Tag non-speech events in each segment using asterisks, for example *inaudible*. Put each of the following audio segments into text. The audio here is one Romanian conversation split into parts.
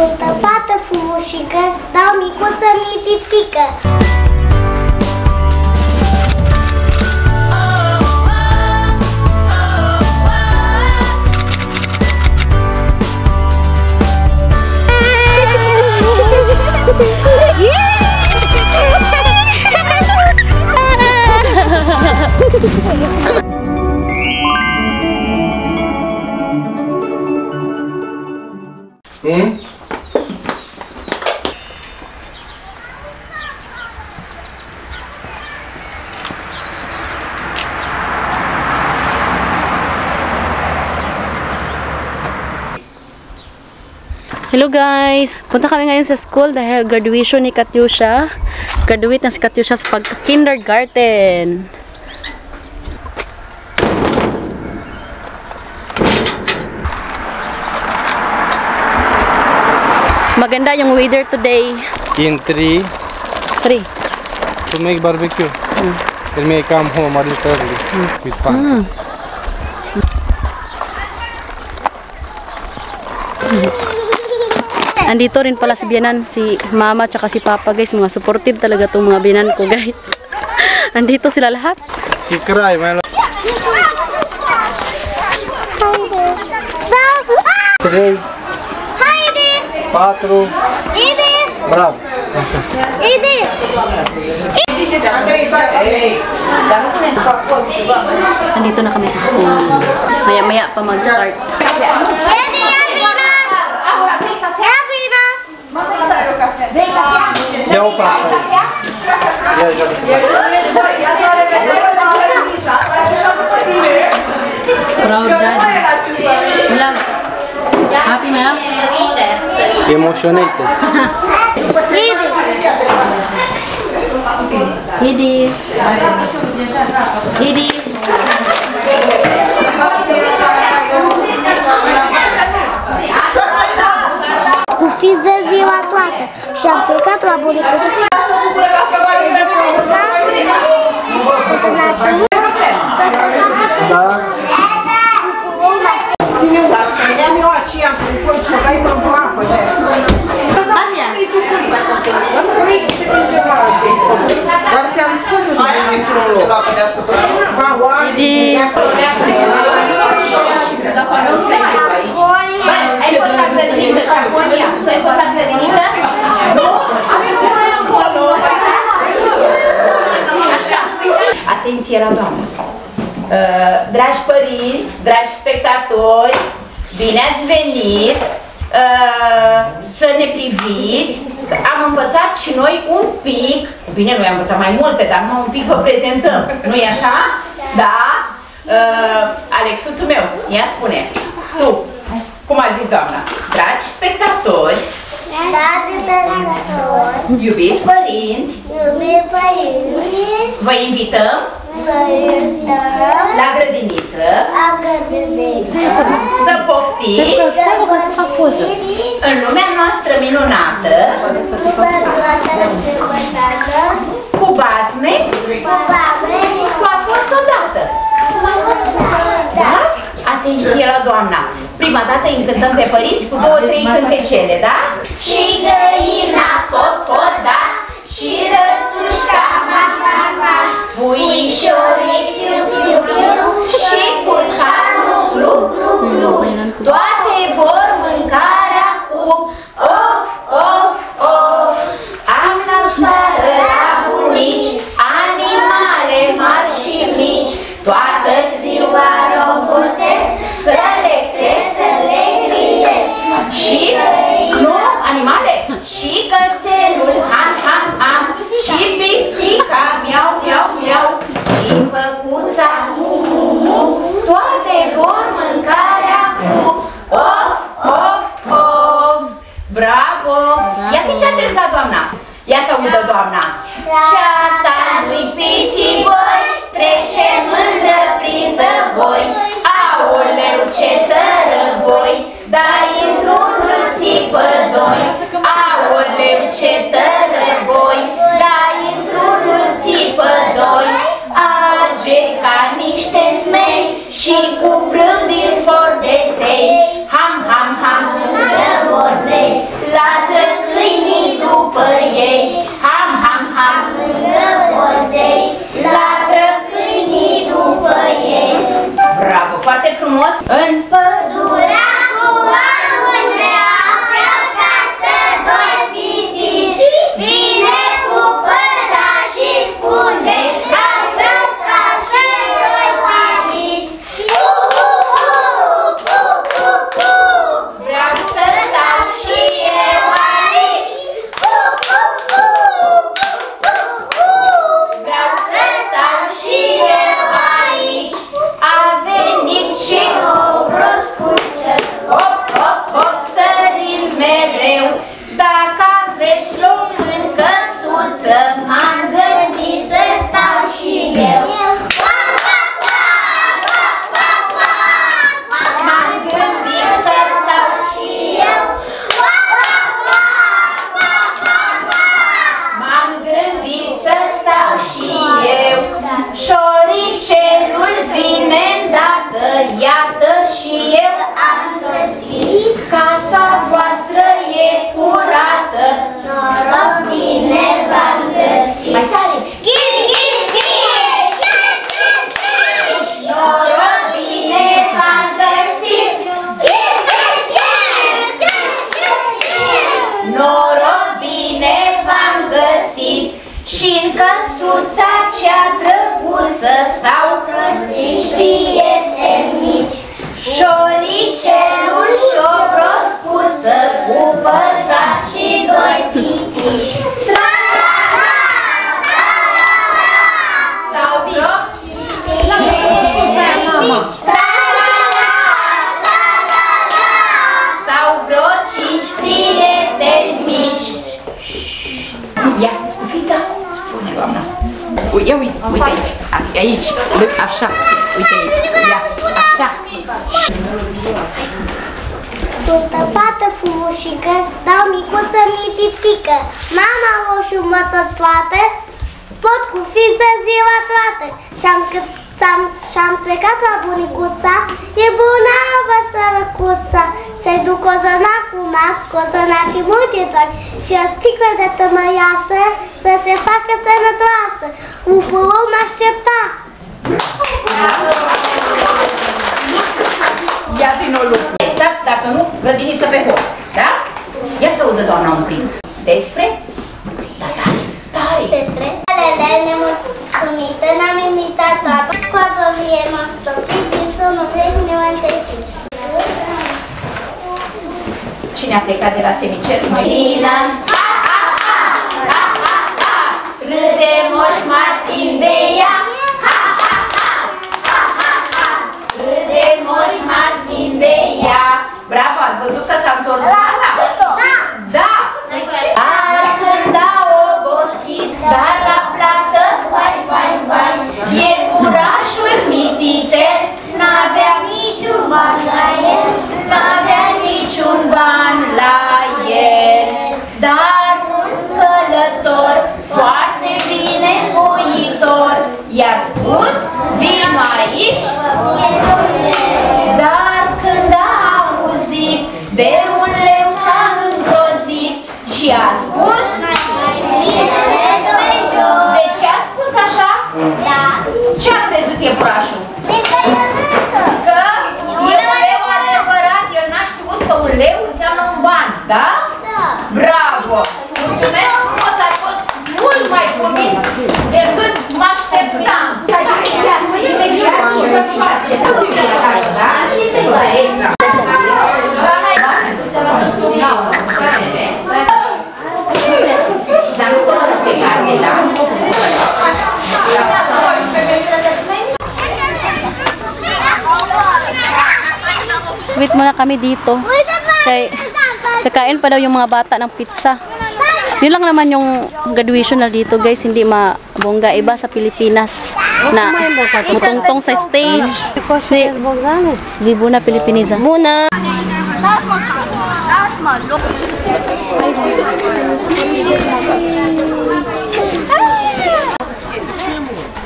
Sunt o fată frumușică, dau micuță mititică. Mm? *laughs* Hello guys! Punta kami ngayon sa school dahil graduation ni Katyusha. Graduate na si Katyusha sa pagka-kindergarten. Maganda yung weather today. In three, Three. to make barbecue. Then may come home a little early with fun. Andito rin pala si Bianan, si Mama tsaka si Papa guys. Mga supportive talaga tong mga Bianan ko guys. *laughs* Andito sila lahat. He cry, man. Three, Haide! quatro, Ide! bravo. Ide! Andito na kami sa school. Maya-maya pa mag-start. Vem cá, Vem cá, E aí, Proudade. Happy man. Emocionated. Idi. Idi. Idi. Cu fiți de ziua toată și am plecat la bunicuță. Să ne acem să se facă să Da? bucurăm la Ține dar stăteam eu aceea în tricou și aveai mă cu apă de Ania. Păi, câte ceva Dar ți-am spus să stai într-un loc Va, oameni Idi. Ai fost la grădiniță, Japonia? Tu ai fost la grădiniță? Nu? Așa. Atenție la doamnă. Uh, Dragi părinți, dragi spectatori, bine ați venit! Uh, să ne priviți. Am învățat și noi un pic, bine, noi am învățat mai multe, dar numai un pic vă prezentăm. nu e așa? Da? Uh, Alexuțul meu, ia spune, tu, cum a zis doamna, dragi spectatori, Da, de păcător, iubiți părinți, iubit părinți, vă invităm vă invităm la grădiniță la gădăniță. să poftiți Să vă în lumea noastră minunată cu basme cum a fost odată. Da? Atenție la doamna! Prima dată îi încântăm pe părinți cu două, trei cântecele, da? Și găina tot, tot, da? Și rățușca, ma, ma, ma. Puișorii, piu, piu, piu Și curcanul, glu, glu, glu. Toate vor mâncarea cu of, of, of. Am la țară la bunici Animale mari și mici. Toată ziua robotesc Să le cresc, să le grijesc Și, nu, animale Și cățelul, ham, ham, ham Și pisica, miau, miau, miau Și păcuța, mu, mu, mu Toate vor mâncarea cu of, of, of Bravo! Ia fiți atenți la doamna! Ia să audă doamna! Ceata Și cu brâmbiți fordetei Ham, ham, ham, îngăbordei Latră câinii după ei Ham, ham, ham, îngăbordei Latră câinii după ei. Bravo, foarte frumos! În Noroc bine v-am găsit și în căsuța cea drăguță stau cinci prieteni mici. Șoricelul aici, A- aici, Uite, așa, uite aici, ia, așa. Sunt o fată frumușică, dau micuță mitifică. Mama roșu mă tot poate, spot cu fiță ziua toată. Și-am cât S-am, și-am plecat la bunicuța, e bună vă sărăcuța Se-i duc cozona cu mac, cozona și multe toate Și o sticlă de tămăiasă să se facă sănătoasă Upurul mă aștepta Ia vino lucru. Stat, dacă nu, grădiniță pe hol. Da? Ia să audă doamna un pic. Despre? Cine a plecat de la semicer? Mălina. Ha, ha, ha, ha, ha, ha. Râde Moș Martin de ea. Ha, ha, ha, ha, ha, ha. Râde Moș Martin de ea. Bravo, ați văzut că s-a întors Mata? Da! Dar când a obosit, dar la plată, vai, vai, vai, e curașul mititer, n-avea niciun ban la el, n-avea niciun ban la el. Dar un călător foarte bine voitor i-a spus, Sweet muna kami dito. Kay, kakain pa daw yung mga bata ng pizza. Yun lang naman yung graduation na dito guys, hindi mabongga. Iba sa Pilipinas na mutungtong sa stage. Si, Zibuna Pilipiniza. Muna!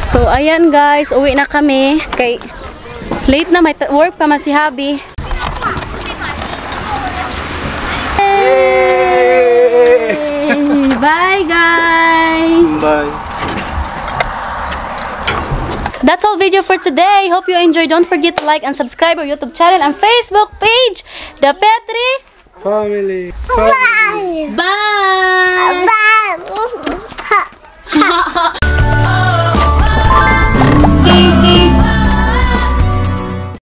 So, ayan guys, uwi na kami. Kay, late na, may work pa man si Habi. Bye guys! Bye. That's all video for today. Hope you enjoyed. Don't forget to like and subscribe our YouTube channel and Facebook page, The Petri. Family. Bye! Bye! *laughs*